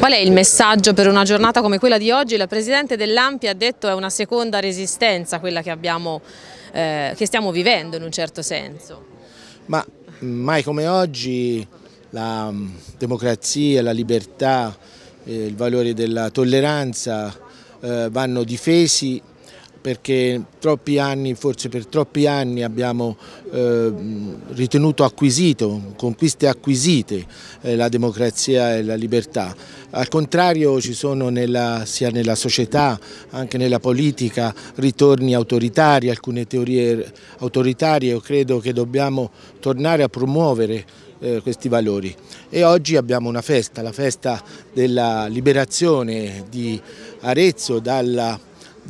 Qual è il messaggio per una giornata come quella di oggi? La Presidente dell'Ampi ha detto che è una seconda resistenza quella che, abbiamo, eh, che stiamo vivendo in un certo senso. Ma mai come oggi la mm, democrazia, la libertà, eh, il valore della tolleranza eh, vanno difesi perché troppi anni, forse per troppi anni abbiamo eh, ritenuto acquisito, conquiste acquisite eh, la democrazia e la libertà. Al contrario ci sono nella, sia nella società, anche nella politica, ritorni autoritari, alcune teorie autoritarie, io credo che dobbiamo tornare a promuovere eh, questi valori. E oggi abbiamo una festa, la festa della liberazione di Arezzo dalla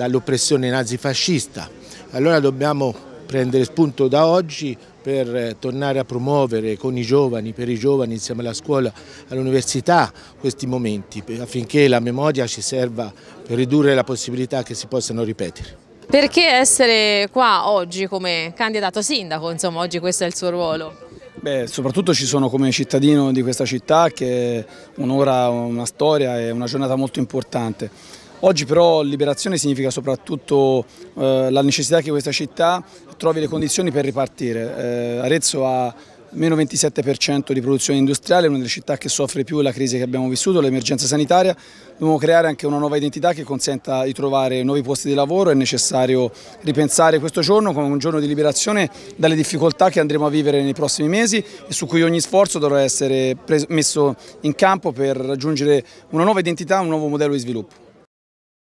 dall'oppressione nazifascista. Allora dobbiamo prendere spunto da oggi per eh, tornare a promuovere con i giovani, per i giovani insieme alla scuola, all'università questi momenti affinché la memoria ci serva per ridurre la possibilità che si possano ripetere. Perché essere qua oggi come candidato sindaco? Insomma, oggi questo è il suo ruolo. Beh, soprattutto ci sono come cittadino di questa città che onora una storia e una giornata molto importante. Oggi però liberazione significa soprattutto eh, la necessità che questa città trovi le condizioni per ripartire. Eh, Arezzo ha meno 27% di produzione industriale, una delle città che soffre più la crisi che abbiamo vissuto, l'emergenza sanitaria. Dobbiamo creare anche una nuova identità che consenta di trovare nuovi posti di lavoro, è necessario ripensare questo giorno come un giorno di liberazione dalle difficoltà che andremo a vivere nei prossimi mesi e su cui ogni sforzo dovrà essere messo in campo per raggiungere una nuova identità, un nuovo modello di sviluppo.